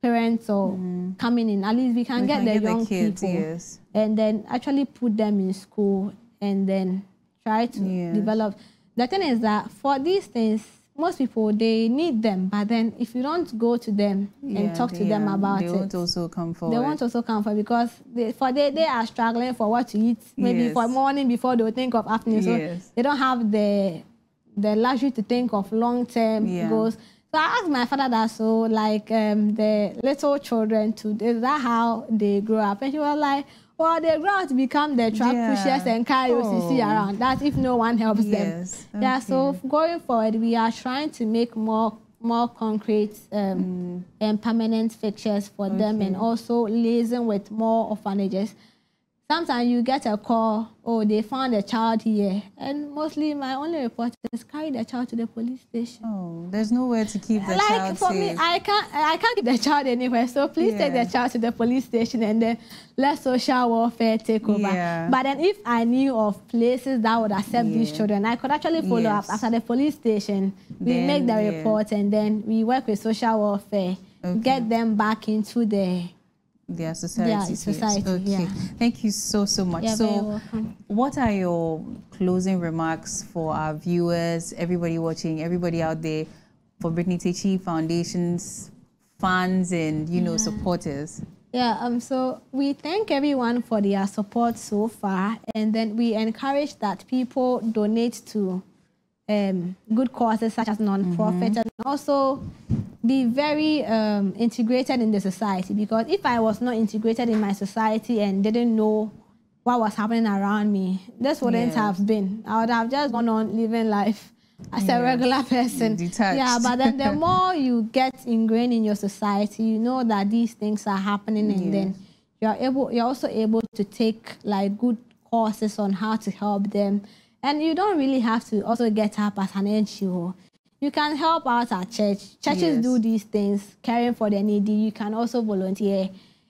parents or mm-hmm. coming in, at least we can We get can the get the young kids, people yes. and then actually put them in school and then try to Yes. develop. The thing is that for these things, most people they need them, but then if you don't go to them Yeah, and talk to they, them about they it, won't also come forward. they won't also come for because they, for they, they are struggling for what to eat maybe for morning before they will think of afternoon so Yes. they don't have the the luxury to think of long term Yeah. goals so I asked my father that so like um, the little children to is that how they grow up and he was like well they grow up to become the track Yeah. pushers and carriers you see Oh. around that's if no one helps Yes, them yeah so going forward we are trying to make more more concrete um, Mm. and permanent fixtures for them and also liaising with more orphanages. Sometimes you get a call, oh, they found a child here. And mostly my only report is carry the child to the police station. Oh, there's nowhere to keep the like child for safe. me, I can't I can't keep the child anywhere. So please take the child to the police station and then let social welfare take over. Yeah. But then if I knew of places that would accept these children, I could actually follow Yes. up after the police station. We Then, make the yeah. report and then we work with social welfare, Okay. get them back into the their society. society, Okay. yeah. Thank you so so much. Yeah, so, very welcome. what are your closing remarks for our viewers, everybody watching, everybody out there, for Brittany Techi Foundation's fans and you know supporters? Yeah, um, so we thank everyone for their support so far, and then we encourage that people donate to um, good causes such as non-profit and also be very um, integrated in the society. Because if I was not integrated in my society and didn't know what was happening around me, this wouldn't Yes. have been. I would have just gone on living life *laughs* as Yes. a regular person. Detached. Yeah, but then the *laughs* more you get ingrained in your society, you know that these things are happening, and then you're able, you're also able to take like good courses on how to help them, and you don't really have to also get up as an NGO. You can help out at church. Churches Yes. do these things, caring for the needy. You can also volunteer,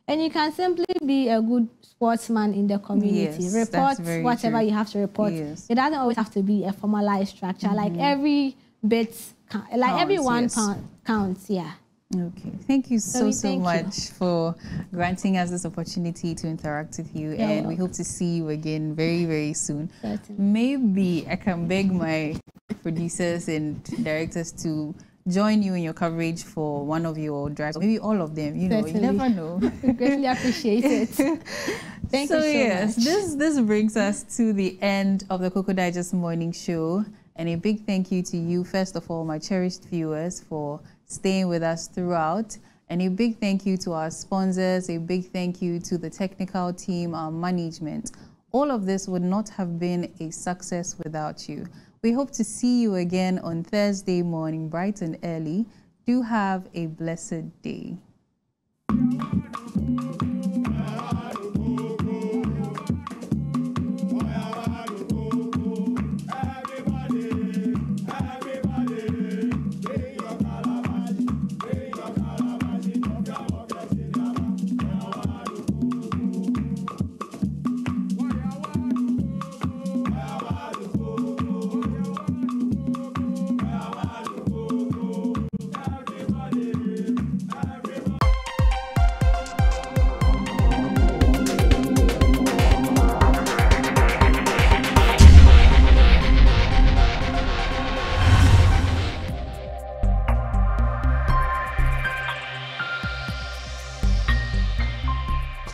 and you can simply be a good sportsman in the community. Yes, report whatever true. you have to report. Yes. It doesn't always have to be a formalized structure. Like every bit, like every Counts, one yes. pound counts. Yeah. Okay. Thank you so, we so thank you. much for granting us this opportunity to interact with you. and we hope to see you again very, very soon. Certainly. Maybe I can beg my producers and directors to join you in your coverage for one of your drives, or maybe all of them. You know, you never know. *laughs* We greatly appreciate it. *laughs* Thank so you so yes, much. this this brings us to the end of the Koko Digest morning show. And a big thank you to you, first of all, my cherished viewers, for staying with us throughout. And a big thank you to our sponsors, a big thank you to the technical team, our management. All of this would not have been a success without you. We hope to see you again on Thursday morning, bright and early. Do have a blessed day.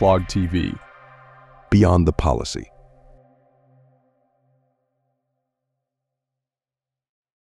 Unclogged TV. Beyond the policy.